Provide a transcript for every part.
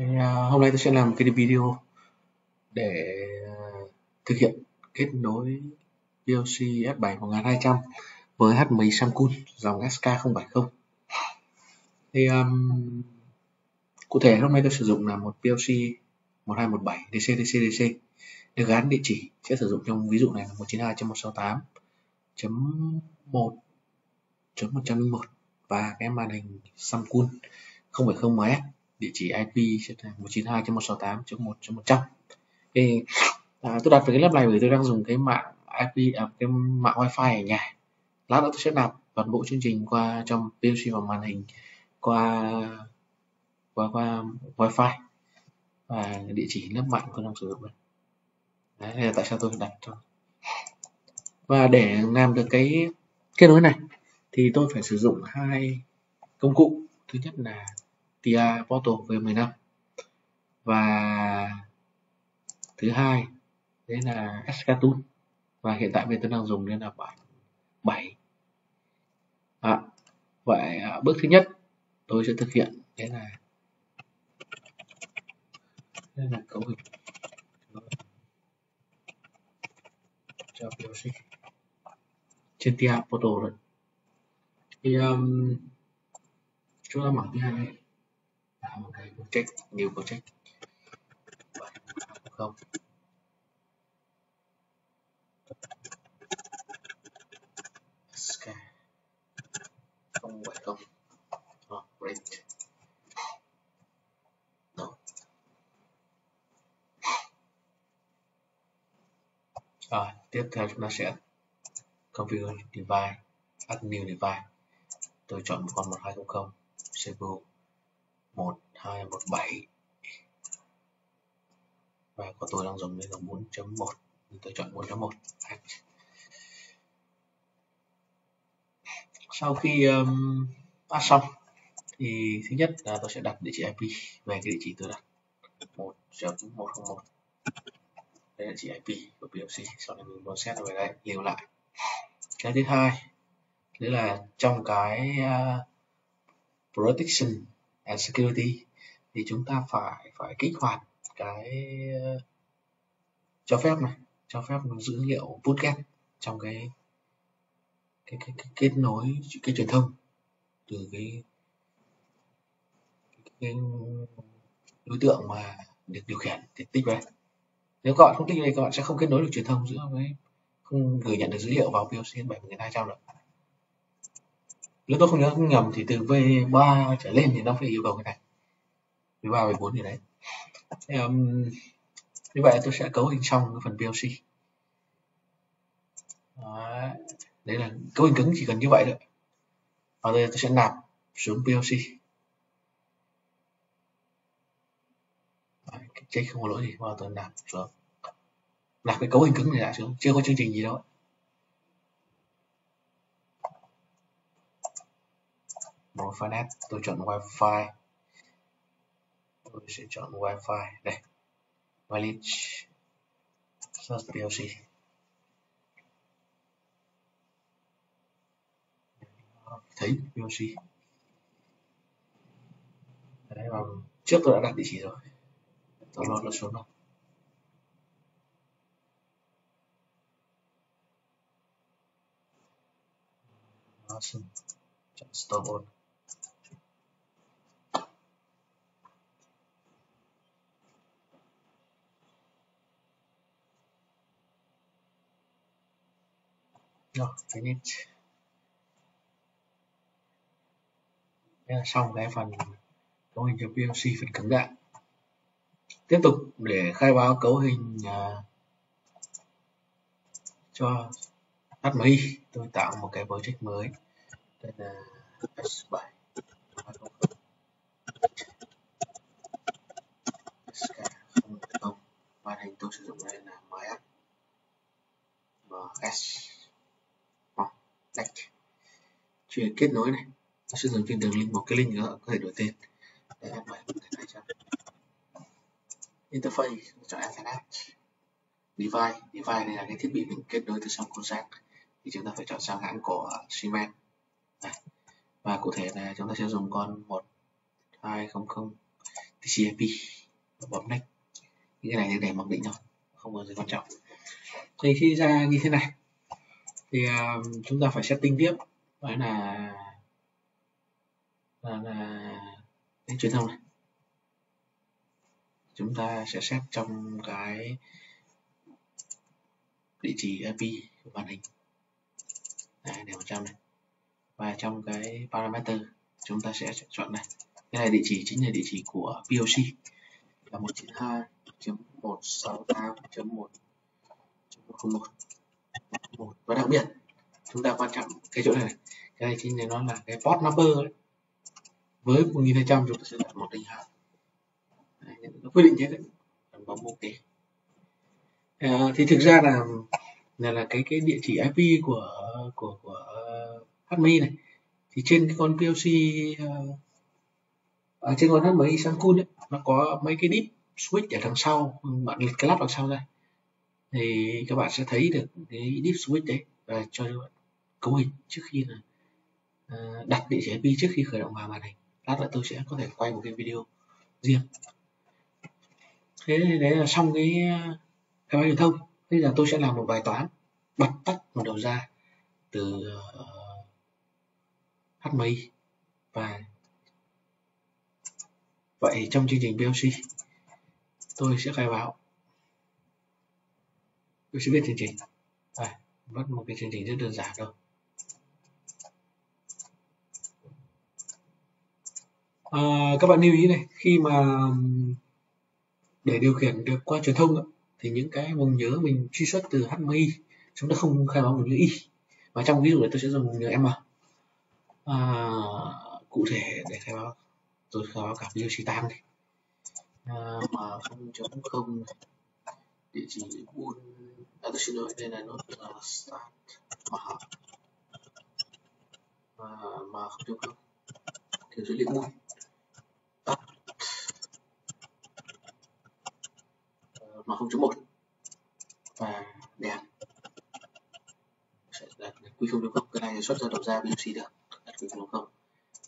Thì, à, hôm nay tôi sẽ làm một cái video để à, thực hiện kết nối PLC S7 1200 với H10 Samsung dòng SK070 thì um, cụ thể hôm nay tôi sử dụng là một PLC 1217 DC DC DC được gắn địa chỉ sẽ sử dụng trong ví dụ này là 192.168.1.101 và cái màn hình Samsung 070MS địa chỉ IP 192.168.1.100 thì à, tôi đặt về cái lớp này bởi tôi đang dùng cái mạng IP à, cái mạng wifi ở nhà. Lát nữa tôi sẽ nạp toàn bộ chương trình qua trong PLC vào màn hình qua qua qua wifi. Và địa chỉ lớp mạng tôi đang sử dụng đây. Đấy là tại sao tôi đặt cho. Và để làm được cái kết nối này thì tôi phải sử dụng hai công cụ. Thứ nhất là TI Portal V15 và thứ hai đấy là SK Tool và hiện tại bên tôi đang dùng đây là bản 7 à, vậy à, bước thứ nhất tôi sẽ thực hiện đấy là đây là cấu hình cho PLC trên TI Portal rồi. Thì um, chúng ta mở thứ hai này là một cái project new project. Không. SK không bảy không. Oh, great. No. rồi ờ, tiếp theo chúng ta sẽ configure device add new device. Tôi chọn một con 1200 CPU 1 2 1 7 và của tôi đang dùng đây là 4.1 tôi chọn 4.1 sau khi um, add xong thì thứ nhất là tôi sẽ đặt địa chỉ IP về cái địa chỉ tôi đặt. 1.101 đây là địa chỉ IP của PLC sau này mình muốn set về đây lưu lại. Cái thứ hai đấy là trong cái uh, protection and security thì chúng ta phải phải kích hoạt cái uh, cho phép này cho phép dữ liệu bootget trong cái cái, cái, cái kết nối cái truyền thông từ cái, cái, đối tượng mà được điều khiển thì tích về. Nếu các bạn không tích về các bạn sẽ không kết nối được truyền thông giữa với không gửi nhận được dữ liệu vào POC 7200 được nếu tôi không nhớ không nhầm thì từ V3 trở lên thì nó phải yêu cầu cái này. V3 V4 gì đấy. Um, như vậy tôi sẽ cấu hình xong cái phần PLC đấy. đấy là cấu hình cứng chỉ cần như vậy thôi. Và đây tôi sẽ nạp xuống PLC đấy, check không có lỗi gì và tôi nạp xuống. Nạp cái cấu hình cứng này lại xuống. Chưa có chương trình gì đâu. Một file net tôi chọn wifi. Tôi sẽ chọn wifi. Đây. Village search plc thấy plc đấy và trước tôi đã đặt địa chỉ rồi. Tôi lót nó xuống đâu awesome Just double. On rồi finish đây là xong cái phần cấu hình cho PLC phần cứng đạn. Tiếp tục để khai báo cấu hình uh, cho HMI tôi tạo một cái project mới. Đây là S7 SK010 màn hình tôi sử dụng đây là MS MS Next. Chuyển kết nối này. Nó sẽ dùng trên đường link một cái link nữa có thể đổi tên. Đây là 7 Interface chọn Ethernet. Device, device này là cái thiết bị mình kết nối từ Samsung sang thì chúng ta phải chọn sang hãng của Siemens. Và cụ thể là chúng ta sẽ dùng con 1200 TCP bấm next những cái này để mặc định thôi không có gì quan trọng thì khi ra như thế này thì uh, chúng ta phải setting tiếp. Đó là là, là cái truyền thông này. Chúng ta sẽ xét trong cái địa chỉ IP của màn hình. Đấy, để 100 này. Và trong cái parameter chúng ta sẽ chọn này. Cái này địa chỉ chính là địa chỉ của POC là 192.168.1.101 và đặc biệt chúng ta quan trọng cái chỗ này, này. cái này chính là nó là cái port number ấy. với 1200 chúng ta sẽ đặt một 102 hạt nó quyết định thế. Đấy bấm ok. À, thì thực ra là là là cái cái địa chỉ IP của của của HMI này thì trên cái con PLC uh, ờ, à, trên con HMI Sankun ấy, nó có mấy cái deep switch ở đằng sau. Bạn liệt cái lắp đằng sau ra thì các bạn sẽ thấy được cái deep switch đấy và cho cấu hình trước khi là ờ, đặt địa chỉ IP trước khi khởi động vào màn hình. Lát nữa tôi sẽ có thể quay một cái video riêng. Thế đấy là xong cái cái truyền thông. Bây giờ tôi sẽ làm một bài toán, bật tắt một đầu ra từ ờ, HMI và vậy trong chương trình PLC tôi sẽ khai báo tôi sẽ viết chương trình. Đây mất một cái chương trình rất đơn giản thôi. À, các bạn lưu ý này khi mà để điều khiển được qua truyền thông thì những cái vùng nhớ mình truy xuất từ HMI chúng ta không khai báo vùng nhớ y và trong ví dụ này tôi sẽ dùng vùng nhớ M à. à, cụ thể để khai báo tôi khai báo cả PLC tam này. À, mà không chấm không địa chỉ buôn à, tôi không chấm không một và đèn sẽ đặt quy không đúng không cái này xuất ra đầu ra PLC được đặt quy không đúng không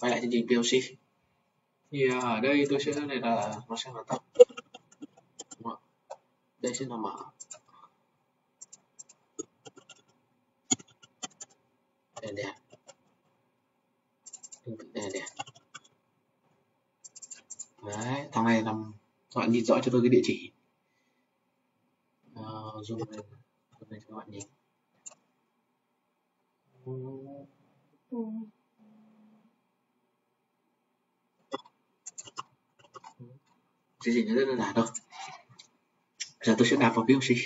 quay lại chương trình PLC thì ở đây tôi sẽ này là nó sẽ là tắt đây sẽ là mở đèn đèn đèn đèn đấy thằng này làm các bạn nhìn rõ cho tôi cái địa chỉ. Uh, zoom lên zoom lên cho các bạn nhìn chương trình rất đơn giản thôi. Giờ tôi sẽ nạp vào PLC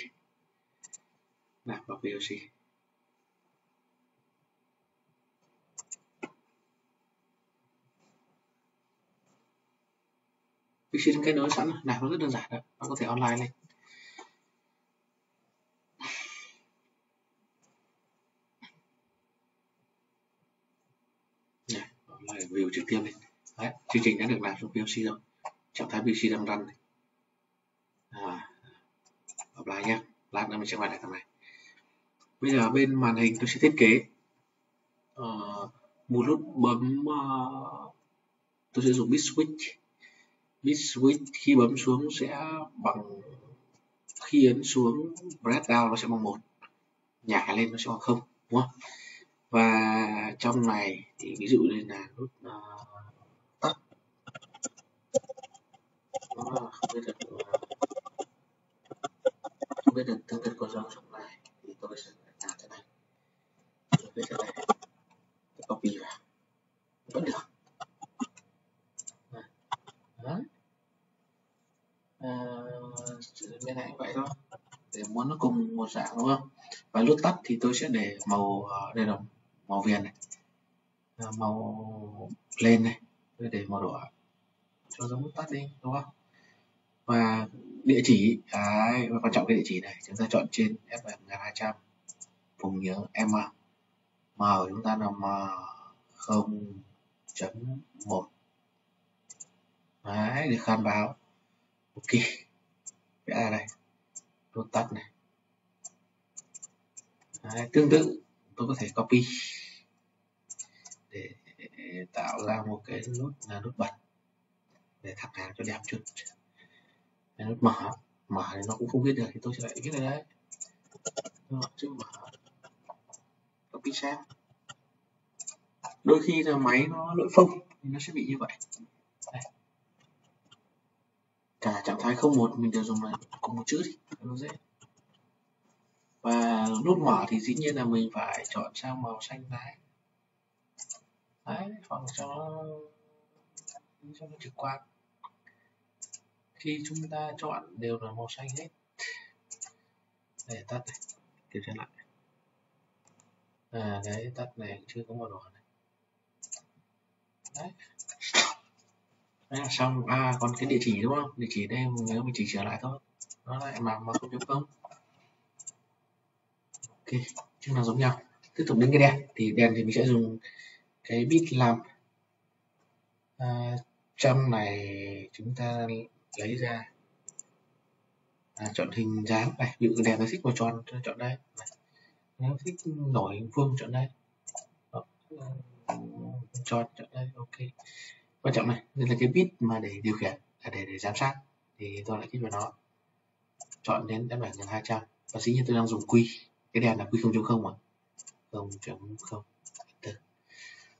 nạp vào PLC PLC kết nối sẵn làm nó rất đơn giản đó nó có thể online lên này online view trực tiếp lên Đấy, chương trình đã được làm trong PLC rồi. Trạng thái PC đang run này. À, apply nhé lát nữa mình sẽ quay lại thằng này. Bây giờ bên màn hình tôi sẽ thiết kế. Uh, một nút bấm uh, tôi sẽ dùng bit switch bit switch khi bấm xuống sẽ bằng khi ấn xuống press down nó sẽ bằng một nhả lên nó sẽ bằng không đúng không? Và trong này thì ví dụ như là nút uh, không biết được à, không biết được tương tự con dấu trong này thì tôi sẽ làm thế này. Tôi viết thế này tôi copy vào. Vẫn được đó Ờ, liên bên này vậy thôi. Để muốn nó cùng một dạng, đúng không? Và nút tắt thì tôi sẽ để màu ờ, đây là màu viền này. Ờ, màu lên này. Tôi để màu đỏ cho giống nút tắt đi, đúng không? Và địa chỉ, cái, và quan trọng cái địa chỉ này, chúng ta chọn trên FM 1200 vùng nhớ M. M của chúng ta là M 0.1 đấy, để khai báo ok. Vẽ ra đây nút tắt này. Đấy, tương tự tôi có thể copy. Để tạo ra một cái nút là nút bật. Để thẳng hàng cho đẹp chút. Cái nút mở. Mở thì nó cũng không biết được thì tôi sẽ lại viết ở đấy. Chữ mở. Copy sang. Đôi khi là máy nó lỗi phông thì nó sẽ bị như vậy. Đây cả trạng thái không một mình đều dùng là cùng một chữ thì nó dễ. Và nút mở thì dĩ nhiên là mình phải chọn sang màu xanh lá, đấy hoặc cho nó cho nó trực quan. Khi chúng ta chọn đều là màu xanh hết. Để tắt này kiểm tra lại. À đấy tắt này chưa có màu đỏ này. Đấy đấy là xong à còn cái địa chỉ đúng không? Địa chỉ đây nếu mình chỉ sửa lại thôi. Nó lại mà mà không chấm không. Ok chứ nào giống nhau. Tiếp tục đến cái đèn thì đèn thì mình sẽ dùng cái bit làm. À, trong này chúng ta lấy ra. À, chọn hình dáng. Này ví dụ đèn nó thích màu tròn chọn đây. Này. nếu thích nổi hình vuông chọn đây. Đó. tròn chọn đây ok quan trọng này đây là cái bit mà để điều khiển là để để giám sát. Thì tôi lại kích vào nó chọn đến đã bảy gần hai trăm. Và dĩ nhiên tôi đang dùng quy cái đèn là quy không chấm không mà không chấm không.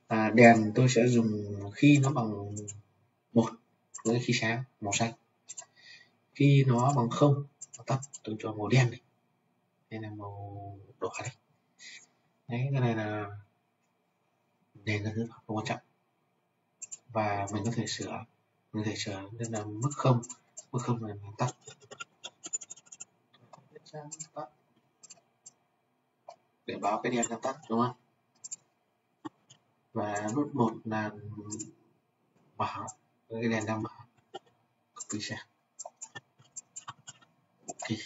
À, đèn tôi sẽ dùng khi nó bằng một với khi sáng màu xanh. Khi nó bằng không nó tắt tôi cho màu đen này đây là màu đỏ này. Đấy cái này là đèn là thứ không quan trọng và mình có thể sửa. Mình có thể sửa nên là mức không. Mức không là mình tắt để báo cái đèn đang tắt đúng không? Và nút một là mở. Cái đèn đang mở. Copy sang ok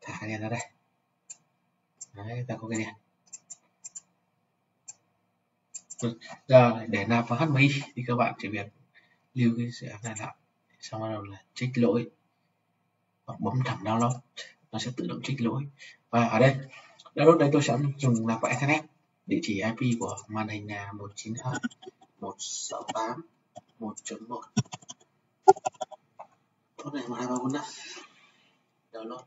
thả cái đèn ra đây. Đấy, ta có cái đèn để nạp vào HMI thì các bạn chỉ việc lưu cái dự án này lại. Xong bắt đầu là trích lỗi. Hoặc bấm thẳng download. Nó sẽ tự động trích lỗi. Và ở đây download đây tôi sẽ dùng là qua Ethernet. Địa chỉ IP của màn hình là 192.168.1.1 Tốt này 1234 download.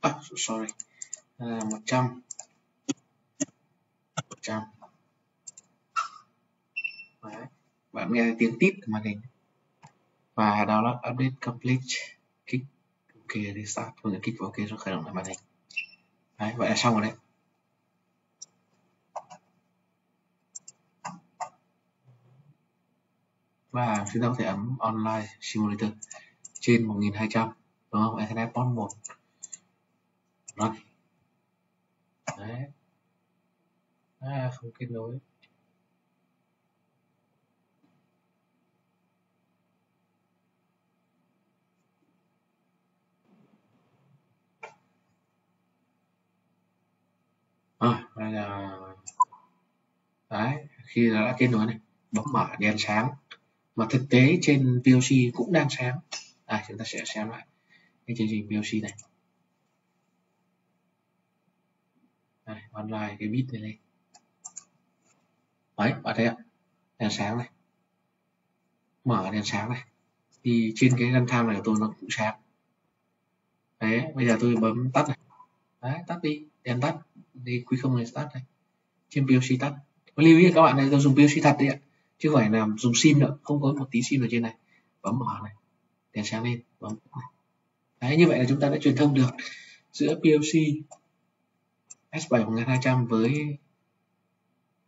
À, sorry. À, 100 100 bạn nghe tiếng tít của màn hình. Và download update complete kích ok restart rồi kích vào ok rồi khởi động lại màn hình. Đấy, vậy là xong rồi đấy. Và chúng ta có thể ấm online simulator trên 1200 đúng không? Ethernet port 1 run đấy à, không kết nối. À, đây là đấy khi đã kết nối này bấm mở đèn sáng. Mà thực tế trên PLC cũng đang sáng. À chúng ta sẽ xem lại cái chương trình PLC này. Này online cái bit này lên đấy, bạn thấy ạ. Đèn sáng này. Mở đèn sáng này. Thì trên cái ngăn tham này của tôi nó cũng sáng. Đấy, bây giờ tôi bấm tắt này. Đấy, tắt đi, đèn tắt. Đi quý không này tắt này. Trên PLC tắt. Có lưu ý các bạn này tôi dùng PLC thật đấy ạ. Chứ không phải là dùng sim nữa. Không có một tí sim ở trên này. Bấm mở này. Đèn sáng lên. Bấm này. đấy, như vậy là chúng ta đã truyền thông được giữa PLC S7 1200 với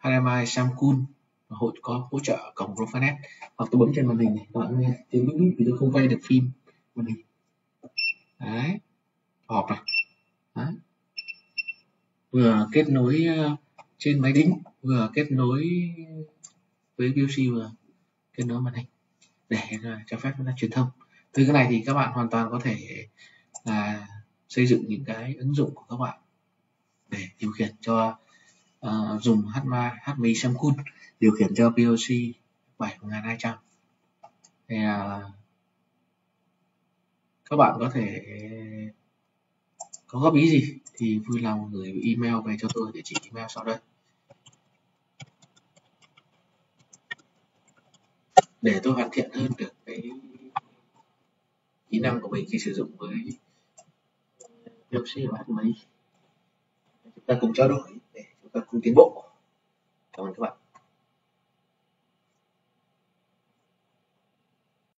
HDMI Samsung hội có hỗ trợ cổng Profinet hoặc tôi bấm trên màn hình này, các bạn nghe tiếng bíp bíp vì tôi không quay được phim màn hình. Đấy. Họp này. Đấy. vừa kết nối ờ, trên máy tính, vừa kết nối với PLC vừa kết nối màn hình. Để ờ, cho phép chúng ta truyền thông. Từ cái này thì các bạn hoàn toàn có thể là xây dựng những cái ứng dụng của các bạn để điều khiển cho uh, dùng HMI, HMI Samsung điều khiển cho POC 7200 thì uh, các bạn có thể có góp ý gì thì vui lòng gửi email về cho tôi địa chỉ email sau đây để tôi hoàn thiện hơn được cái kỹ năng của mình khi sử dụng với PLC và HMI. chúng ta cùng trao đổi để và cùng tiến bộ. Cảm ơn các bạn.